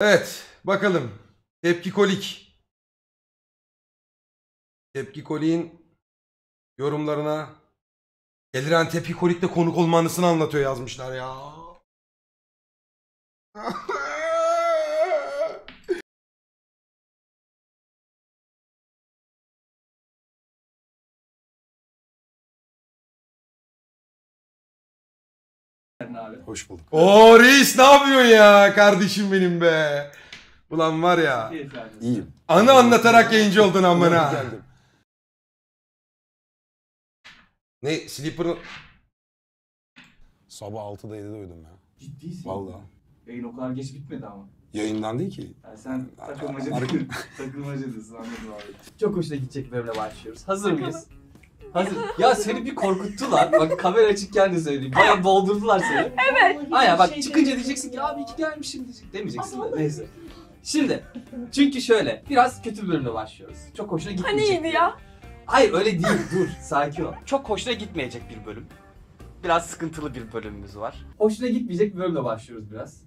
Evet bakalım. Tepki kolik. Tepki koliğin yorumlarına Eliren Tepki kolikte konuk olma anlatıyor yazmışlar ya. abi. Hoş bulduk. Oo reis ne yapıyorsun ya kardeşim benim be. Ulan var ya. İyiyim. Anı anlatarak yayıncı oldun amına. Geldim. Ne sleeper Sabah 6'da 7'de uyudum ya. Ciddisin. Vallahi. Yayın o kadar geç bitmedi ama. Yayından değil ki. Yani sen takılmacı Ar- takılmacıdasın anladım abi. Çok hoşuna gidecek bölümle başlıyoruz. Hazır mıyız? Hazır. Ya seni bir korkuttular. Bak kamera açıkken de söyleyeyim. Bayağı doldurdular seni. Evet. Aya bak çıkınca diyeceksin ki abi iki gelmişim diyecek. Demeyeceksin de neyse. Şimdi çünkü şöyle biraz kötü bir bölümle başlıyoruz. Çok hoşuna Hani gitmeyecek. iyiydi ya? Hayır öyle değil dur sakin ol. Çok hoşuna gitmeyecek bir bölüm. Biraz sıkıntılı bir bölümümüz var. Hoşuna gitmeyecek bir bölümle başlıyoruz biraz.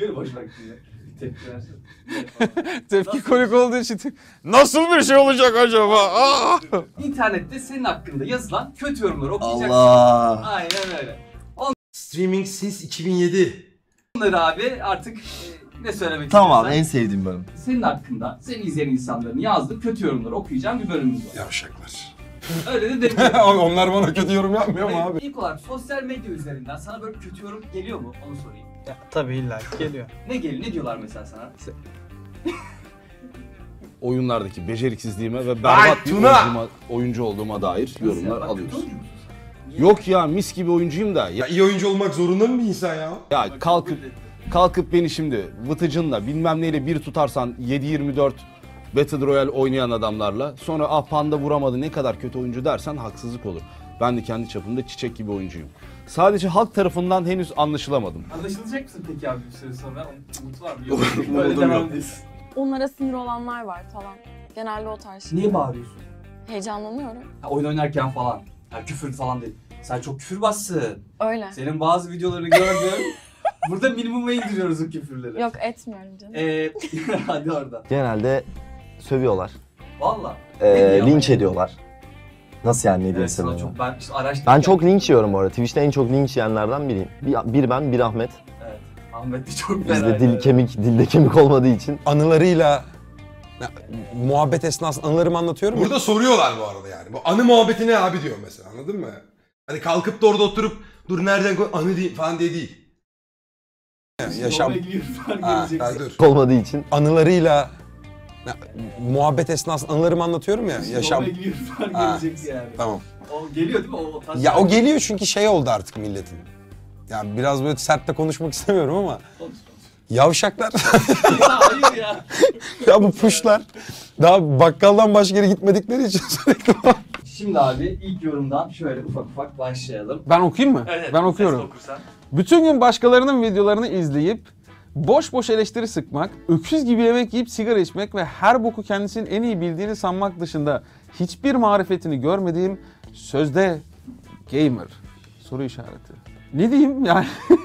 Öyle hoşuna gitmiyor? Tepki komik olduğu için nasıl bir şey olacak acaba? Aa! İnternette senin hakkında yazılan kötü yorumları okuyacaksın. Allah. Aynen öyle. streaming since 2007. Onları abi artık e, ne söylemek Tamam en istiyorsan sevdiğim bölüm. senin hakkında seni izleyen insanların yazdığı kötü yorumları okuyacağım bir bölümümüz var. Yavşaklar. Öyle de demiyorum. Onlar bana kötü yorum yapmıyor mu abi? İlk olarak sosyal medya üzerinden sana böyle kötü yorum geliyor mu? Onu sorayım. Tabii illa geliyor. Ne geliyor? Ne diyorlar mesela sana? oyunlardaki beceriksizliğime ve berbat bir Tuna! oyuncuma, oyuncu olduğuma dair yorumlar Bak, alıyoruz. musun? Yok ya mis gibi oyuncuyum da Ya ya, iyi oyuncu olmak zorunda mı bir insan ya? ya kalkıp kalkıp beni şimdi vıtıcınla bilmem neyle bir tutarsan 7-24 Battle Royale oynayan adamlarla sonra ah panda vuramadı ne kadar kötü oyuncu dersen haksızlık olur. Ben de kendi çapımda çiçek gibi oyuncuyum. Sadece halk tarafından henüz anlaşılamadım. Anlaşılacak mısın peki abi bir süre sonra? Umut var mı? Umudum Yok. Böyle devam. Onlara sinir olanlar var falan. Genelde o tarz şeyler. Niye bağırıyorsun? Heyecanlanıyorum. Ha, oyun oynarken falan. Ha, küfür falan değil. Sen çok küfür bassın. Öyle. Senin bazı videolarını gördüm. Burada minimuma indiriyoruz o küfürleri. Yok etmiyorum canım. Ee, hadi oradan. Genelde sövüyorlar. Valla. Ee, linç ediyorlar. Nasıl yani ne Evet, diye sana çok ben işte araştırdım. Ben çok linç yiyorum bu arada. Twitch'te en çok linç yiyenlerden biriyim. Bir, bir ben, bir Ahmet. Evet. Ahmet de çok Bizde fena. dil kemik, dilde kemik olmadığı için. Anılarıyla ya, muhabbet esnasında anılarımı anlatıyorum ya. Burada soruyorlar bu arada yani. Bu anı muhabbeti ne abi diyor mesela anladın mı? Hani kalkıp da orada oturup dur nereden koy anı değil falan diye değil. Yaşam Oraya Ha, geleceksin. Ya dur. Olmadığı için. anılarıyla ya, muhabbet esnasında anılarımı anlatıyorum ya. Yaşam Oraya gidiyoruz falan Ha. geleceksin yani. Tamam. O geliyor değil mi? O, taş- Ya o geliyor çünkü şey oldu artık milletin. Ya biraz böyle sert de konuşmak istemiyorum ama yavşaklar Ya hayır ya. ya bu puşlar daha bakkaldan başka yere gitmedikleri için sürekli Şimdi abi ilk yorumdan şöyle ufak ufak başlayalım. Ben okuyayım mı? Evet, ben okuyorum. okursan. Bütün gün başkalarının videolarını izleyip boş boş eleştiri sıkmak, öküz gibi yemek yiyip sigara içmek ve her boku kendisinin en iyi bildiğini sanmak dışında hiçbir marifetini görmediğim sözde gamer. Soru işareti. Ne diyeyim yani?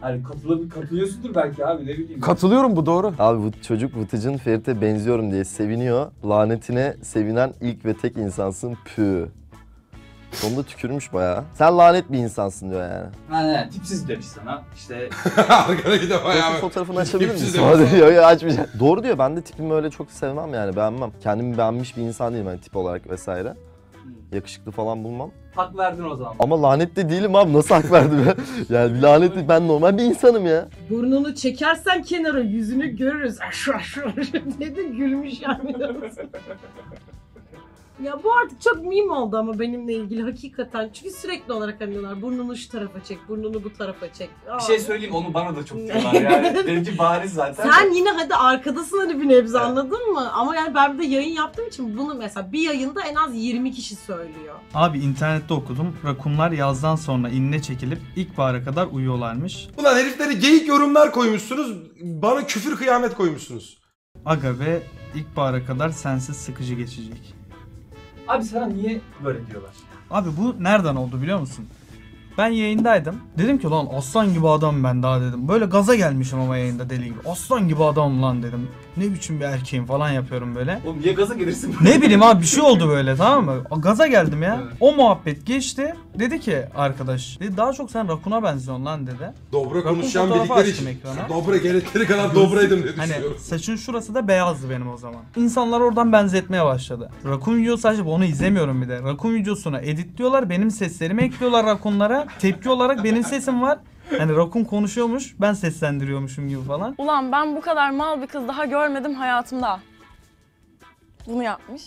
Hani katılabilir, katılıyorsundur belki abi ne bileyim. Katılıyorum bu doğru. Abi bu çocuk Vıtıcın Ferit'e benziyorum diye seviniyor. Lanetine sevinen ilk ve tek insansın pü. Sonunda tükürmüş bayağı. Sen lanet bir insansın diyor yani. Ha, ne, tipsiz demiş sana. İşte Arkadaki de bayağı. Profil fotoğrafını açabilir Tipsiz misin? demiş. Hadi yok yok açmayacağım. Doğru diyor ben de tipimi öyle çok sevmem yani beğenmem. Kendimi beğenmiş bir insan değilim hani tip olarak vesaire. Yakışıklı falan bulmam. hak verdin o zaman. Ama lanet de değilim abi nasıl hak verdim ya? Yani bir lanet değil ben normal bir insanım ya. Burnunu çekersen kenara yüzünü görürüz. Aşu aşu aşu dedi gülmüş yani. ya bu artık çok meme oldu ama benimle ilgili hakikaten. Çünkü sürekli olarak hani diyorlar burnunu şu tarafa çek, burnunu bu tarafa çek. Bir şey söyleyeyim onu bana da çok diyorlar yani. Benimki bariz zaten. Sen yine hadi arkadasın hani bir nebze Evet. anladın mı? Ama yani ben bir de yayın yaptığım için bunu mesela bir yayında en az 20 kişi söylüyor. Abi internette okudum. Rakunlar yazdan sonra inine çekilip ilkbahara kadar uyuyorlarmış. Ulan herifleri geyik yorumlar koymuşsunuz. Bana küfür kıyamet koymuşsunuz. Aga ve ilkbahara kadar sensiz sıkıcı geçecek. Abi sana niye böyle diyorlar? Abi bu nereden oldu biliyor musun? Ben yayındaydım. Dedim ki lan aslan gibi adam ben daha dedim. Böyle gaza gelmişim ama yayında deli gibi. Aslan gibi adam lan dedim. Ne biçim bir erkeğim falan yapıyorum böyle. Oğlum niye gaza gelirsin? Ne bileyim abi bir şey oldu böyle tamam mı? Gaza geldim ya. O muhabbet geçti. Dedi ki arkadaş dedi daha çok sen Rakun'a benziyorsun lan dedi. Dobra Rakun konuşan bildikleri için. ekrana. Dobra gerekleri kadar dobraydım diye Hani saçın şurası da beyazdı benim o zaman. İnsanlar oradan benzetmeye başladı. Rakun videosu açıp onu izlemiyorum bir de. Rakun videosuna editliyorlar. Benim seslerimi ekliyorlar Rakunlara. Tepki olarak benim sesim var. Hani Rakun konuşuyormuş. Ben seslendiriyormuşum gibi falan. Ulan ben bu kadar mal bir kız daha görmedim hayatımda. Bunu yapmış.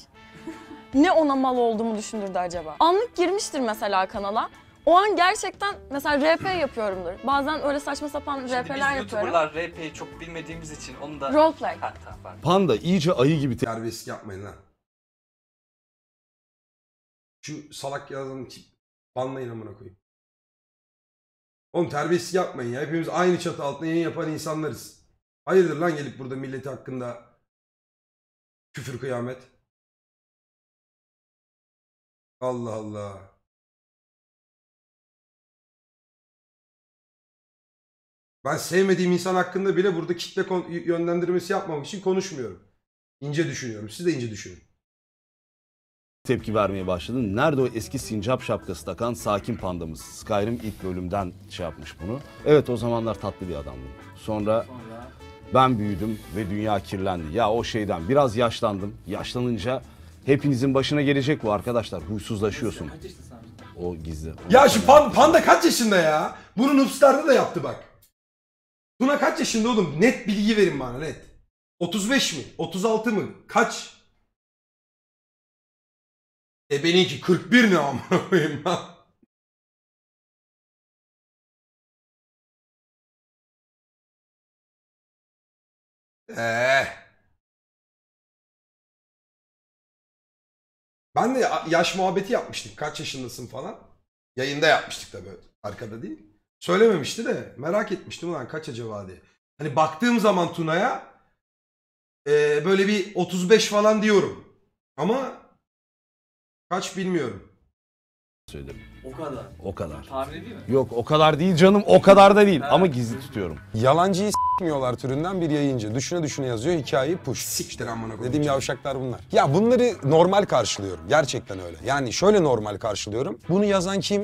Ne ona mal olduğumu düşündürdü acaba? Anlık girmiştir mesela kanala. O an gerçekten mesela RP yapıyorumdur. Bazen öyle saçma sapan Şimdi RP'ler biz yapıyorum. YouTuber'lar RP'yi çok bilmediğimiz için onu da... Roleplay. Ha tamam pardon. Panda iyice ayı gibi Terbiyesizlik yapmayın lan. Şu salak yazanı tip banlayın amına koyayım. Oğlum terbiyesizlik yapmayın ya. Hepimiz aynı çatı altında yayın yapan insanlarız. Hayırdır lan gelip burada milleti hakkında küfür kıyamet. Allah Allah. Ben sevmediğim insan hakkında bile burada kitle yönlendirmesi yapmamak için konuşmuyorum. İnce düşünüyorum. Siz de ince düşünün. Tepki vermeye başladın. Nerede o eski sincap şapkası takan sakin pandamız? Skyrim ilk bölümden şey yapmış bunu. Evet o zamanlar tatlı bir adamdım. Sonra ben büyüdüm ve dünya kirlendi. Ya o şeyden biraz yaşlandım. Yaşlanınca hepinizin başına gelecek bu arkadaşlar. Huysuzlaşıyorsun. O gizli. Ya şu pan- panda kaç yaşında ya? Bunu Noobstar'da da yaptı bak. Tuna kaç yaşında oğlum? Net bilgi verin bana net. 35 mi? 36 mı? Kaç? E benimki 41 ne amına koyayım lan? Eee. Ben de ya- yaş muhabbeti yapmıştık. Kaç yaşındasın falan. Yayında yapmıştık tabii. Arkada değil. Söylememişti de merak etmiştim ulan kaç acaba diye. Hani baktığım zaman Tuna'ya e, böyle bir 35 falan diyorum. Ama kaç bilmiyorum. söyledim. O kadar. O kadar. Tahmin edeyim mi? Yok o kadar değil canım o kadar da değil ama gizli tutuyorum. Yalancıyı s**miyorlar türünden bir yayıncı. Düşüne düşüne yazıyor hikayeyi push. Siktir amına koyayım. Dediğim yavşaklar bunlar. Ya bunları normal karşılıyorum. Gerçekten öyle. Yani şöyle normal karşılıyorum. Bunu yazan kim?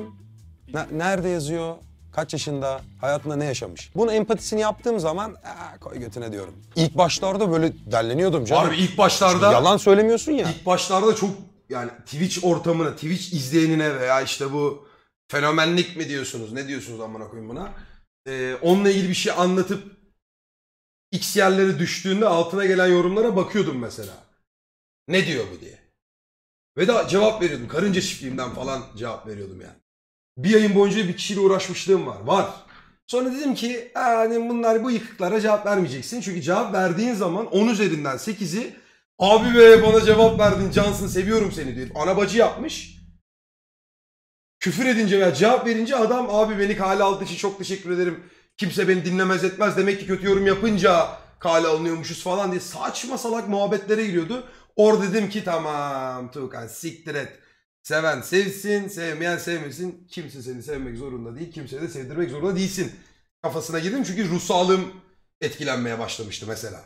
Ne- nerede yazıyor? Kaç yaşında? Hayatında ne yaşamış? Bunun empatisini yaptığım zaman "Aa, koy götüne diyorum. İlk başlarda böyle derleniyordum canım. Harbi ilk başlarda Çünkü yalan söylemiyorsun ya. İlk başlarda çok yani Twitch ortamına, Twitch izleyenine veya işte bu fenomenlik mi diyorsunuz, ne diyorsunuz amına koyayım buna? Ee, onunla ilgili bir şey anlatıp X yerlere düştüğünde altına gelen yorumlara bakıyordum mesela. Ne diyor bu diye. Ve de cevap veriyordum. Karınca çiftliğimden falan cevap veriyordum yani. Bir yayın boyunca bir kişiyle uğraşmışlığım var. Var. Sonra dedim ki hani bunlar bu yıkıklara cevap vermeyeceksin. Çünkü cevap verdiğin zaman 10 üzerinden 8'i Abi be bana cevap verdin Cansın seviyorum seni diyor. Ana bacı yapmış. Küfür edince veya cevap verince adam abi beni kale aldığı için çok teşekkür ederim. Kimse beni dinlemez etmez. Demek ki kötü yorum yapınca kale alınıyormuşuz falan diye saçma salak muhabbetlere giriyordu. Orada dedim ki tamam Tuğkan siktir et. Seven sevsin, sevmeyen sevmesin. Kimse seni sevmek zorunda değil. Kimseye de sevdirmek zorunda değilsin. Kafasına girdim çünkü ruh sağlığım etkilenmeye başlamıştı mesela.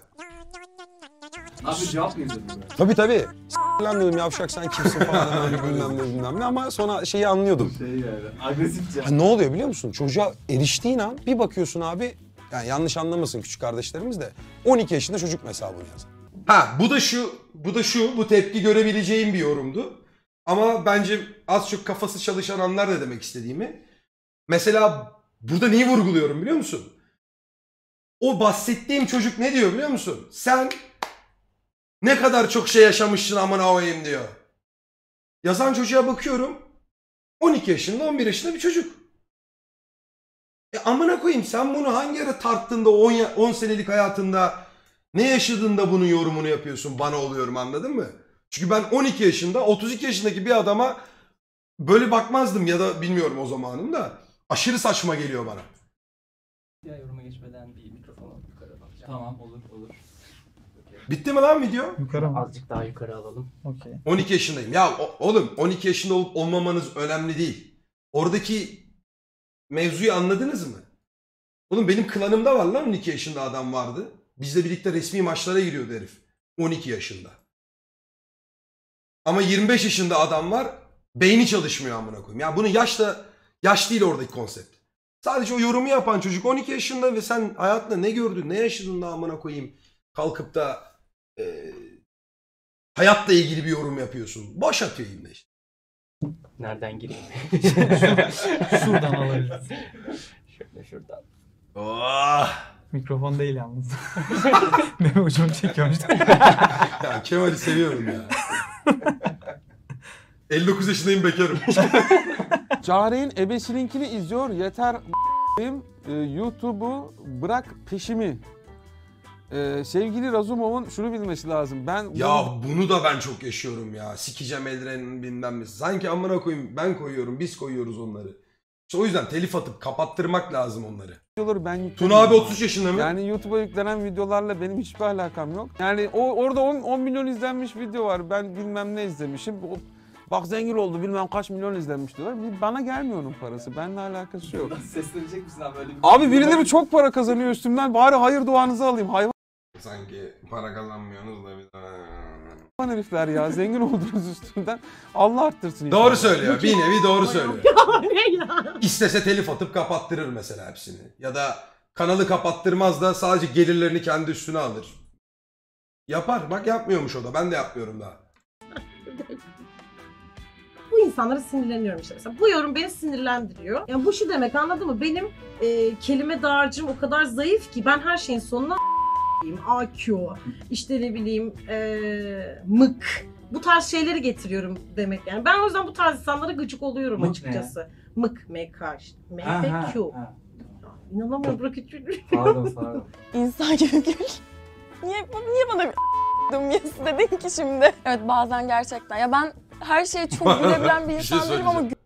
Abi cevap mı yazıyordun? Tabii tabii. S*** lan dedim yavşak sen kimsin falan öyle bilmem ne bilmem ne ama sonra şeyi anlıyordum. Şey yani agresifçe. Ha, ne oluyor biliyor musun? Çocuğa eriştiğin an bir bakıyorsun abi yani yanlış anlamasın küçük kardeşlerimiz de 12 yaşında çocuk mesela bunu yazan. Ha bu da şu, bu da şu, bu tepki görebileceğim bir yorumdu. Ama bence az çok kafası çalışan anlar ne demek istediğimi. Mesela burada neyi vurguluyorum biliyor musun? O bahsettiğim çocuk ne diyor biliyor musun? Sen ne kadar çok şey yaşamışsın amına koyayım diyor. Yazan çocuğa bakıyorum. 12 yaşında 11 yaşında bir çocuk. E amına koyayım sen bunu hangi ara tarttığında 10, ya- 10 senelik hayatında ne yaşadığında bunun yorumunu yapıyorsun bana oluyorum anladın mı? Çünkü ben 12 yaşında 32 yaşındaki bir adama böyle bakmazdım ya da bilmiyorum o zamanın da aşırı saçma geliyor bana. Ya yoruma geçmeden bir mikrofonu yukarı bakacağım. Tamam olur. Bitti mi lan video? Yukarı mı? Azıcık daha yukarı alalım. Okey. 12 yaşındayım. Ya o- oğlum 12 yaşında olup olmamanız önemli değil. Oradaki mevzuyu anladınız mı? Oğlum benim klanımda var lan 12 yaşında adam vardı. Bizle birlikte resmi maçlara giriyordu herif. 12 yaşında. Ama 25 yaşında adam var. Beyni çalışmıyor amına koyayım. Ya bunu yaşla yaş değil oradaki konsept. Sadece o yorumu yapan çocuk 12 yaşında ve sen hayatında ne gördün, ne yaşadın da amına koyayım. Kalkıp da e, hayatla ilgili bir yorum yapıyorsun. Boş atıyor yine işte. Nereden gireyim? Şuradan alabiliriz. Şöyle şuradan. Oh! Mikrofon değil yalnız. ne ucunu çekiyormuş. Ya Kemal'i seviyorum ya. 59 yaşındayım bekarım. Cahre'nin ebesininkini izliyor. Yeter. Ee, YouTube'u bırak peşimi. Ee, sevgili Razumov'un şunu bilmesi lazım. Ben Ya bunu da ben çok yaşıyorum ya. Sikeceğim Eldren'in bilmem ne. Sanki amına koyayım ben koyuyorum biz koyuyoruz onları. İşte o yüzden telif atıp kapattırmak lazım onları. videoları ben yüklemiyorum. Tuna abi 33 yaşında mı? Yani YouTube'a yüklenen videolarla benim hiçbir alakam yok. Yani o orada 10, 10 milyon izlenmiş video var. Ben bilmem ne izlemişim. O, bak zengin oldu bilmem kaç milyon izlenmiş diyorlar. Bir- Bana gelmiyor onun parası. Benimle alakası yok. Seslenecek misin abi böyle bir Abi birileri çok para kazanıyor üstümden. Bari hayır duanızı alayım. Hayvan Sanki para kazanmıyorsunuz da bir herifler ya. Zengin oldunuz üstümden. Allah arttırsın. Doğru söylüyor. Bir nevi doğru söylüyor. ne ya? İstese telif atıp kapattırır mesela hepsini. Ya da kanalı kapattırmaz da sadece gelirlerini kendi üstüne alır. Yapar. Bak yapmıyormuş o da. Ben de yapmıyorum daha. Bu insanlara sinirleniyorum işte mesela. Bu yorum beni sinirlendiriyor. Yani bu şu demek anladın mı? Benim e, kelime dağarcığım o kadar zayıf ki ben her şeyin sonuna AQ, işte ne bileyim e, mık. Bu tarz şeyleri getiriyorum demek yani. Ben o yüzden bu tarz insanlara gıcık oluyorum Mık açıkçası. Mık, MK işte. Ha. İnanamıyorum bırak hiç Pardon pardon. İnsan gibi gül. Niye, niye bana bir yes dedin ki şimdi? Evet bazen gerçekten. Ya ben her şeye çok gülebilen bir Bir şey insan değilim ama söyleyeceğim.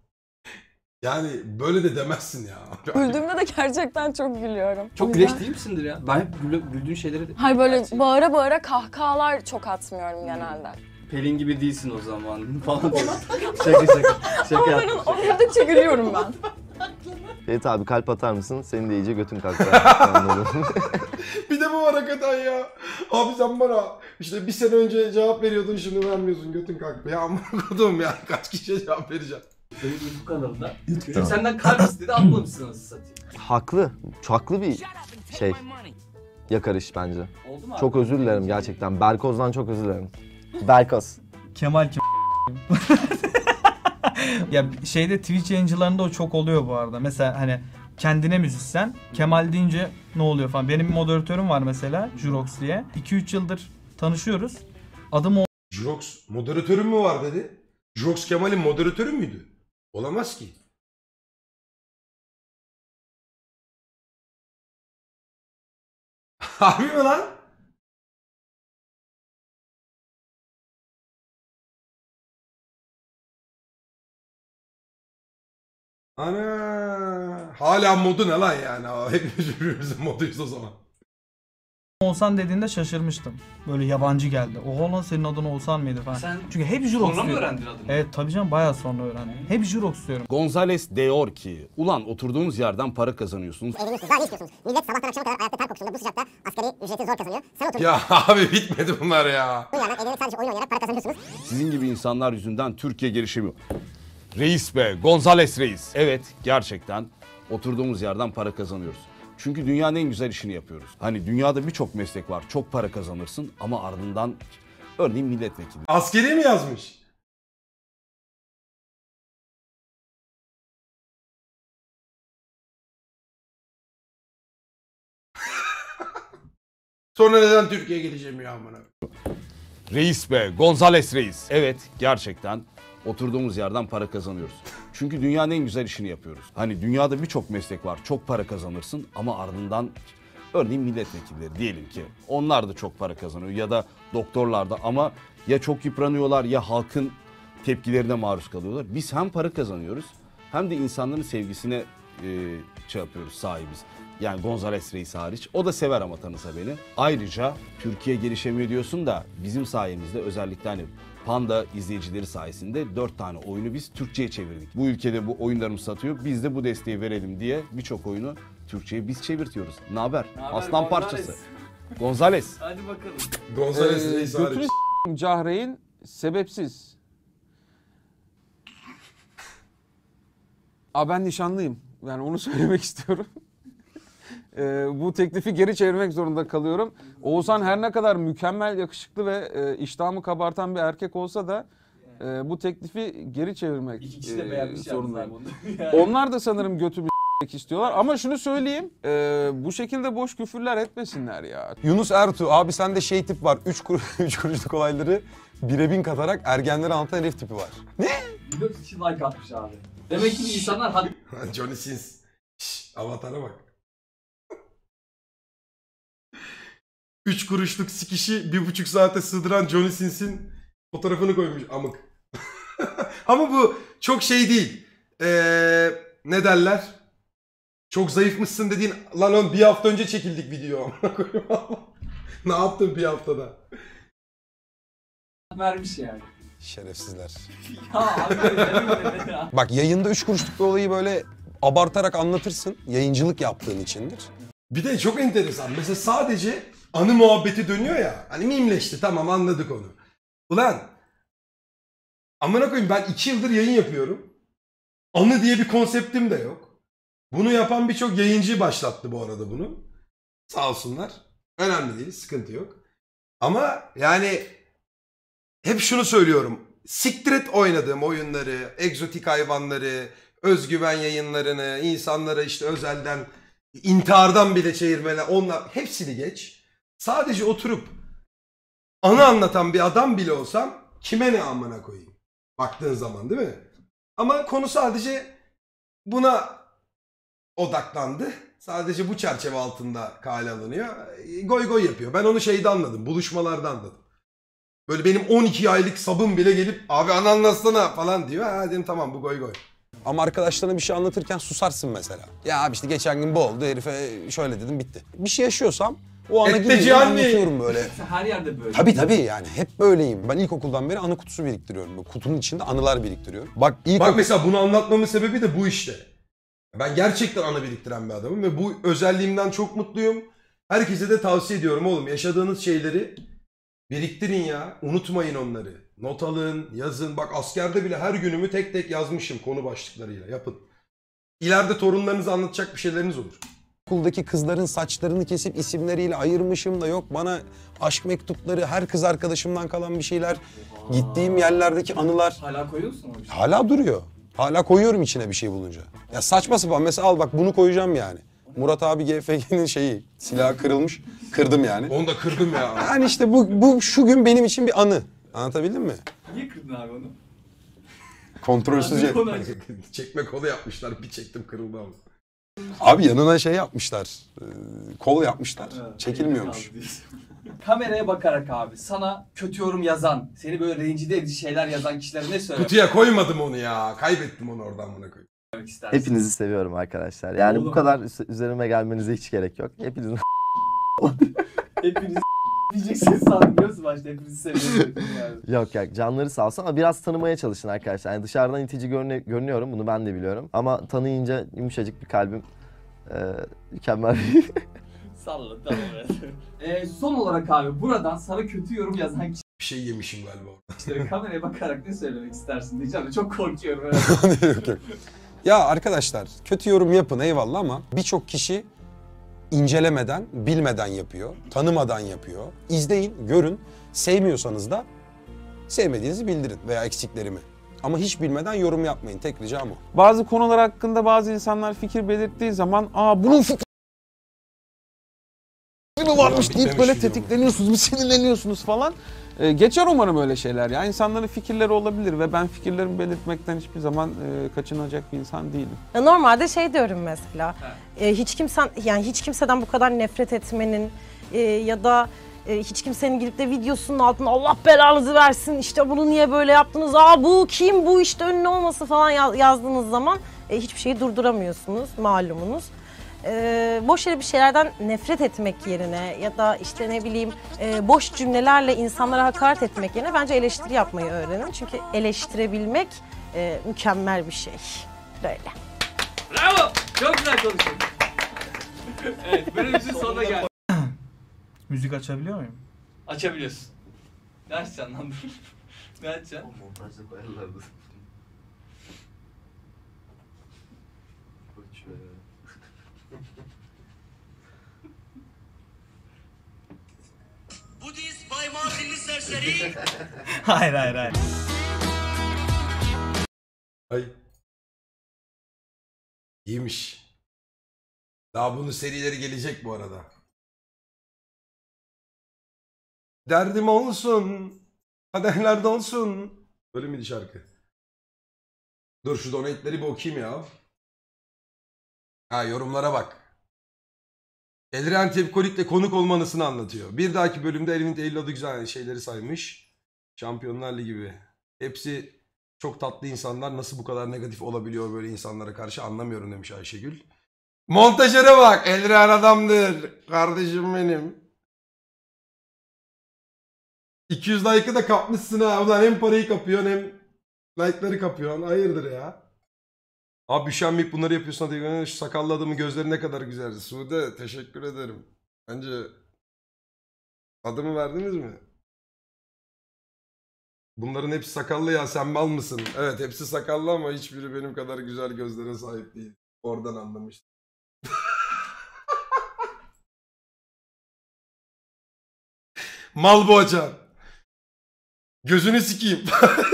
Yani böyle de demezsin ya. güldüğümde de gerçekten çok gülüyorum. Çok güleç değil misindir ya? Ben hep gülü- güldüğün şeyleri... Hayır böyle bağıra bağıra kahkahalar çok atmıyorum genelde. Pelin gibi değilsin o zaman falan. şaka şaka. Şaka Ama ben yaptım. onu güldükçe gülüyorum ben. Ferit abi kalp atar mısın? Senin de iyice götün kalktı. Anladım. bir de bu var hakikaten ya. Abi sen bana işte bir sene önce cevap veriyordun şimdi vermiyorsun götün kalktı. Ya amına kodum ya kaç kişiye cevap vereceğim. Senin YouTube kanalında. Çocuk senden kalp istedi atmamışsın nasıl satayım. Haklı. Çok haklı bir şey. Yakarış bence. Oldu mu abi? Çok özür dilerim gerçekten. Berkoz'dan çok özür dilerim. Berkoz. Kemal kim? ya şeyde Twitch yayıncılarında o çok oluyor bu arada. Mesela hani kendine müzisyen Kemal deyince ne oluyor falan. Benim bir moderatörüm var mesela Jurox diye. 2-3 yıldır tanışıyoruz. Adım o Jurox moderatörüm mü var dedi. Jurox Kemal'in moderatörü müydü? Olamaz ki. Harbi mi lan? Ana hala modu ne lan yani? Hepimiz birbirimizin moduyuz o zaman. Oğuzhan dediğinde şaşırmıştım. Böyle yabancı geldi. Oha lan senin adın Oğuzhan mıydı falan. Sen Çünkü hep Jurox sonra mı diyor. öğrendin adını? Evet tabii canım bayağı sonra öğrendim. Hep Jurox diyorum. Gonzales diyor ki, ulan oturduğunuz yerden para kazanıyorsunuz. Eğleniyorsunuz. Daha ne istiyorsunuz? Millet sabahtan akşama kadar ayakta ter kokusunda bu sıcakta asgari ücreti zor kazanıyor. Sen oturuyorsun. Ya abi bitmedi bunlar ya. Bu yerden eğlenerek sadece oyun oynayarak para kazanıyorsunuz. Sizin gibi insanlar yüzünden Türkiye gelişemiyor. Reis be, Gonzales Reis. Evet, gerçekten oturduğumuz yerden para kazanıyoruz. Çünkü dünyanın en güzel işini yapıyoruz. Hani dünyada birçok meslek var, çok para kazanırsın ama ardından örneğin milletvekili. Askeri mi yazmış? Sonra neden Türkiye gelişemiyor amına? Reis be, Gonzales Reis. Evet, gerçekten oturduğumuz yerden para kazanıyoruz. Çünkü dünyanın en güzel işini yapıyoruz. Hani dünyada birçok meslek var, çok para kazanırsın ama ardından örneğin milletvekilleri diyelim ki onlar da çok para kazanıyor ya da doktorlar da ama ya çok yıpranıyorlar ya halkın tepkilerine maruz kalıyorlar. Biz hem para kazanıyoruz hem de insanların sevgisine e, şey yapıyoruz, sahibiz. Yani Gonzales Reis hariç. O da sever ama tanısa beni. Ayrıca Türkiye gelişemiyor diyorsun da bizim sayemizde özellikle hani Panda izleyicileri sayesinde 4 tane oyunu biz Türkçe'ye çevirdik. Bu ülkede bu oyunlarımız satıyor. Biz de bu desteği verelim diye birçok oyunu Türkçe'ye biz çevirtiyoruz. Ne haber? Aslan Gonzales? parçası. Gonzales. Hadi bakalım. Gonzales Ee, götünü Cahreyn sebepsiz. Aa ben nişanlıyım. Yani onu söylemek istiyorum. Ee, bu teklifi geri çevirmek zorunda kalıyorum. Oğuzhan her ne kadar mükemmel, yakışıklı ve e, iştahımı kabartan bir erkek olsa da e, bu teklifi geri çevirmek İki kişi de e, beğenmiş yalnız zorundayım. abi bunu. Yani. Onlar da sanırım götü bir istiyorlar. Ama şunu söyleyeyim, e, bu şekilde boş küfürler etmesinler ya. Yunus Ertuğ abi sende şey tip var. 3 kur üç kuruşluk olayları bire bin katarak ergenleri anlatan herif tipi var. 4 kişi like atmış abi. Demek ki insanlar hak Johnny Sins. Şşş, avatara bak. Üç kuruşluk sikişi bir buçuk saate sığdıran Johnny Sins'in fotoğrafını koymuş amık. Ama bu çok şey değil. Ee, ne derler? Çok zayıfmışsın dediğin lan oğlum bir hafta önce çekildik video. ne yaptın bir haftada? vermiş yani. Şerefsizler. Ya abi öyle ya. Bak yayında 3 kuruşluk olayı böyle abartarak anlatırsın. Yayıncılık yaptığın içindir. Bir de çok enteresan. Mesela sadece anı muhabbeti dönüyor ya. Hani mimleşti tamam anladık onu. Ulan amına koyayım ben iki yıldır yayın yapıyorum. Anı diye bir konseptim de yok. Bunu yapan birçok yayıncı başlattı bu arada bunu. Sağ olsunlar. Önemli değil sıkıntı yok. Ama yani hep şunu söylüyorum. Siktir et oynadığım oyunları, egzotik hayvanları, özgüven yayınlarını, insanlara işte özelden intihardan bile çevirmeler onlar hepsini geç. Sadece oturup anı anlatan bir adam bile olsam kime ne amına koyayım? Baktığın zaman değil mi? Ama konu sadece buna odaklandı. Sadece bu çerçeve altında kale alınıyor. Goy goy yapıyor. Ben onu şeyde anladım. Buluşmalarda anladım. Böyle benim 12 aylık sabım bile gelip abi anı anlatsana falan diyor. Ha dedim tamam bu goy goy. Ama arkadaşlarına bir şey anlatırken susarsın mesela. Ya abi işte geçen gün bu oldu herife şöyle dedim bitti. Bir şey yaşıyorsam o ana gidiyorum anlatıyorum böyle. Her yerde böyle. Tabii tabii yani hep böyleyim. Ben ilkokuldan beri anı kutusu biriktiriyorum. Böyle kutunun içinde anılar biriktiriyorum. Bak ilk Bak mesela bunu anlatmamın sebebi de bu işte. Ben gerçekten anı biriktiren bir adamım ve bu özelliğimden çok mutluyum. Herkese de tavsiye ediyorum oğlum. Yaşadığınız şeyleri biriktirin ya. Unutmayın onları. Not alın, yazın. Bak askerde bile her günümü tek tek yazmışım konu başlıklarıyla. Yapın. İleride torunlarınıza anlatacak bir şeyleriniz olur. okuldaki kızların saçlarını kesip isimleriyle ayırmışım da yok bana aşk mektupları her kız arkadaşımdan kalan bir şeyler gittiğim yerlerdeki anılar Hala koyuyor musun o işi? hala duruyor. Hala koyuyorum içine bir şey bulunca. Ya saçma sapan mesela al bak bunu koyacağım yani. Murat abi GFG'nin şeyi silahı kırılmış. Kırdım yani. Onu da kırdım ya. Yani işte bu, bu şu gün benim için bir anı. Anlatabildim mi? Niye kırdın abi onu? Kontrolsüzce. Konu açık. Çekme kolu yapmışlar. Bir çektim kırıldı ama. Abi yanına şey yapmışlar. e, Kol yapmışlar. Evet, Çekilmiyormuş. Kameraya bakarak abi sana kötü yorum yazan, seni böyle rencide edici şeyler yazan kişilere ne söylemek Kutuya koymadım onu ya. Kaybettim onu oradan buna istersin? Hepinizi seviyorum arkadaşlar. Yani Oğlum. bu kadar üs- üzerime gelmenize hiç gerek yok. Hepinizin Hepiniz diyeceksiniz sandım biliyor musun başta hepinizi seviyorum. Yani. Yok yok canları sağ olsun ama biraz tanımaya çalışın arkadaşlar. Yani dışarıdan itici görüne- görünüyorum bunu ben de biliyorum. Ama tanıyınca yumuşacık bir kalbim e, mükemmel bir... Salla tamam. Ee, son olarak abi buradan sana kötü yorum yazan Bir şey yemişim galiba kişilere kameraya bakarak ne söylemek istersin diyeceğim de çok korkuyorum. Yok, yok. ya arkadaşlar kötü yorum yapın eyvallah ama birçok kişi incelemeden, bilmeden yapıyor, tanımadan yapıyor. İzleyin, görün. Sevmiyorsanız da sevmediğinizi bildirin veya eksiklerimi. Ama hiç bilmeden yorum yapmayın. Tek ricam o. Bazı konular hakkında bazı insanlar fikir belirttiği zaman aa bunun fikri mi varmış deyip bitmemiş böyle video bu. tetikleniyorsunuz, bir sinirleniyorsunuz falan. Ee, geçer umarım öyle şeyler ya. İnsanların fikirleri olabilir ve ben fikirlerimi belirtmekten hiçbir zaman e, kaçınacak bir insan değilim. Ya Normalde şey diyorum mesela. e, hiç kimsen yani hiç kimseden bu kadar nefret etmenin e, ya da e, hiç kimsenin gidip de videosunun altına Allah belanızı versin işte bunu niye böyle yaptınız aa bu kim bu işte ünlü olması falan ya- yazdığınız zaman e, hiçbir şeyi durduramıyorsunuz malumunuz. E, boş yere bir şeylerden nefret etmek yerine ya da işte ne bileyim e, boş cümlelerle insanlara hakaret etmek yerine bence eleştiri yapmayı öğrenin. Çünkü eleştirebilmek e, mükemmel bir şey. Böyle. Bravo. Çok güzel konuştun. evet bölümümüzün sonuna geldik. Müzik açabiliyor muyum? Açabiliyorsun. Ne açacaksın lan? ne açacaksın? Montajda koyarlardı. Budist Bay Mardinli serseri. hayır hayır hayır. Ay. İyiymiş. Daha bunun serileri gelecek bu arada. Derdim olsun. Kaderlerde olsun. Böyle miydi şarkı? Dur şu donate'leri bir okuyayım ya. Ha yorumlara bak. Elren Tepkolik'le konuk olmanısını anlatıyor. Bir dahaki bölümde Elvin Eylül'de güzel şeyleri saymış. Şampiyonlar Ligi gibi. Hepsi çok tatlı insanlar. Nasıl bu kadar negatif olabiliyor böyle insanlara karşı anlamıyorum demiş Ayşegül. Montajöre bak. Elren adamdır. Kardeşim benim. 200 like'ı da kapmışsın ha. Ulan hem parayı kapıyorsun hem like'ları kapıyorsun. Hayırdır ya. Abi Üşenmeyip bunları yapıyorsun hadi. Şu sakallı adamın gözleri ne kadar güzel. Sude teşekkür ederim. Bence adımı verdiniz mi? Bunların hepsi sakallı ya sen mal mısın? Evet hepsi sakallı ama hiçbiri benim kadar güzel gözlere sahip değil. Oradan anlamıştım. Mal bu açan. Gözünü sikeyim.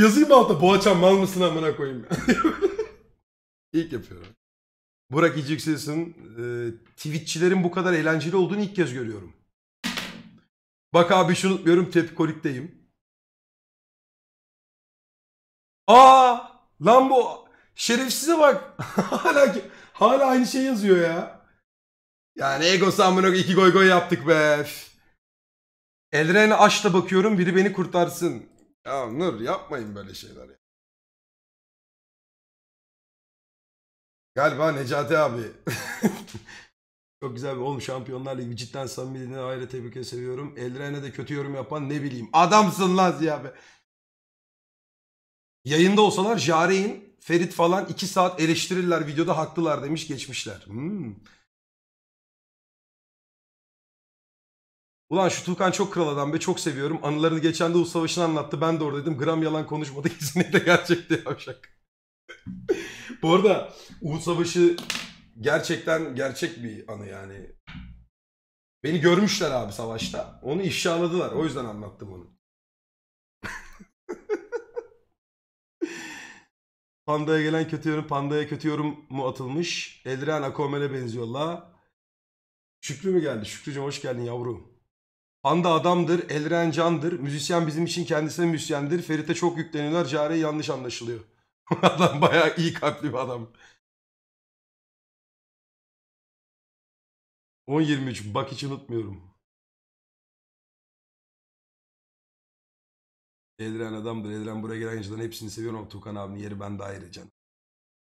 Yazayım altta? Boğaçan mal mısın amına koyayım. İlk yapıyorum. Burak İci Yükselsin. E, Twitch'çilerin bu kadar eğlenceli olduğunu ilk kez görüyorum. Bak abi şunu unutmuyorum tepkolikteyim. Aa lan bu şerefsize bak. hala hala aynı şey yazıyor ya. Yani ego amına iki goy goy yaptık be. Elren'e aşla bakıyorum biri beni kurtarsın. Ya Nur yapmayın böyle şeyler. Galiba Necati abi. Çok güzel bir oğlum Şampiyonlar Ligi cidden samimiyetine ayrı tebrik seviyorum. Elren'e de kötü yorum yapan ne bileyim. Adamsın lan Ziya be. Yayında olsalar Jare'in, Ferit falan 2 saat eleştirirler videoda haklılar demiş geçmişler. Hmm. Ulan şu Tuğkan çok kral adam be çok seviyorum. Anılarını geçen de Uğuz Savaşı'nı anlattı. Ben de oradaydım. Gram yalan konuşmadı. Kesinlikle gerçekti yavşak. Bu arada Uğuz Savaşı gerçekten gerçek bir anı yani. Beni görmüşler abi savaşta. Onu ifşaladılar. O yüzden anlattım onu. Panda'ya gelen kötü yorum, Panda'ya kötü yorum mu atılmış? Eldiren Akomel'e benziyor la. Şükrü mü geldi? Şükrücüğüm hoş geldin yavrum. Panda adamdır, Elren candır. Müzisyen bizim için kendisine müzisyendir. Ferit'e çok yükleniyorlar. Care yanlış anlaşılıyor. adam bayağı iyi kalpli bir adam. 10-23 bak hiç unutmuyorum. Eldiren adamdır. Eldiren buraya gelen yayıncıların hepsini seviyorum ama Tukan abinin yeri bende ayrı can.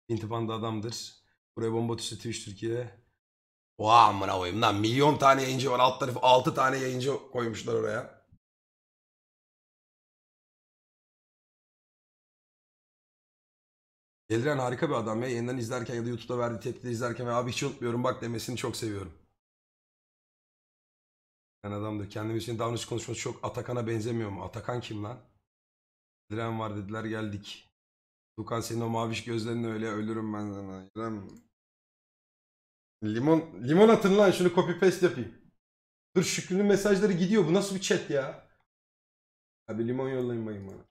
İntipan da adamdır. Buraya bomba düştü Twitch Türkiye. Oha amına koyayım lan milyon tane yayıncı var alt tarafı 6 tane yayıncı koymuşlar oraya. Eldiren harika bir adam ya. Yeniden izlerken ya da YouTube'da verdiği tepkileri izlerken ve abi hiç unutmuyorum bak demesini çok seviyorum. Ben adamdır. Kendimi için davranış konuşması çok Atakan'a benzemiyor mu? Atakan kim lan? Diren var dediler geldik. Tukan senin o maviş gözlerin öyle ölürüm ben sana. İrem. Limon, limon atın lan şunu copy paste yapayım. Dur Şükrü'nün mesajları gidiyor. Bu nasıl bir chat ya? Abi limon yollayın bakayım bana.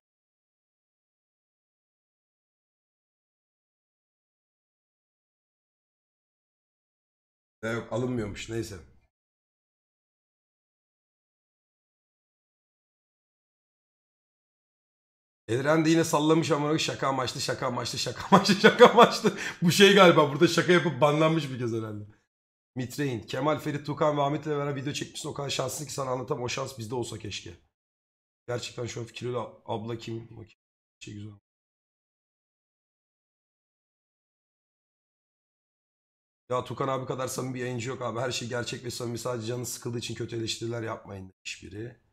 Ya yok alınmıyormuş neyse. Eren de yine sallamış ama şaka amaçlı şaka amaçlı şaka amaçlı şaka amaçlı. Bu şey galiba burada şaka yapıp banlanmış bir kez herhalde. Mitrein, Kemal, Ferit, Tukan ve Ahmet'le beraber video çekmişsin o kadar şanslısın ki sana anlatamam o şans bizde olsa keşke. Gerçekten şu an kilolu abla kim? bakayım Şey güzel. Ya Tukan abi kadar samimi bir yayıncı yok abi. Her şey gerçek ve samimi. Sadece canı sıkıldığı için kötü eleştiriler yapmayın demiş biri.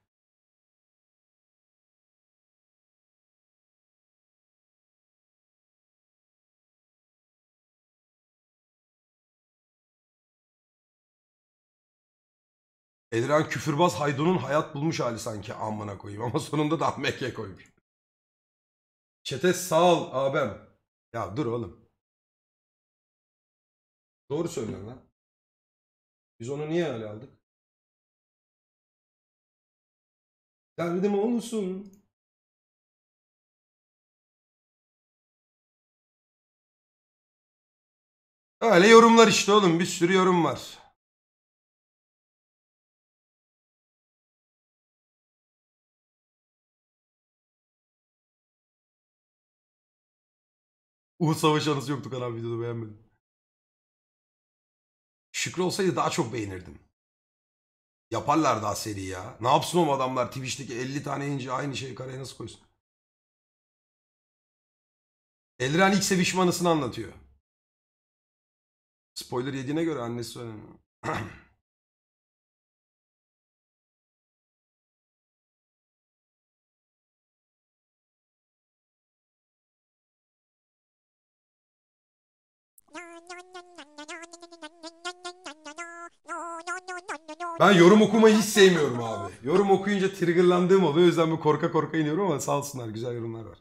Edren küfürbaz haydunun hayat bulmuş hali sanki amına koyayım ama sonunda da Mekke koymuş. Çete sağ ol abim. Ya dur oğlum. Doğru söylüyorsun lan. Biz onu niye öyle aldık? Derdim olsun. Öyle yorumlar işte oğlum. Bir sürü yorum var. Uğur Savaş anısı yoktu kanal videoda beğenmedim. Şükrü olsaydı daha çok beğenirdim. Yaparlar daha seri ya. Ne yapsın o adamlar Twitch'teki 50 tane ince aynı şeyi karaya nasıl koysun? Elren ilk sevişme anısını anlatıyor. Spoiler yediğine göre annesi Ben yorum okumayı hiç sevmiyorum abi. Yorum okuyunca triggerlandığım oluyor. O yüzden bir korka korka iniyorum ama sağ olsunlar güzel yorumlar var.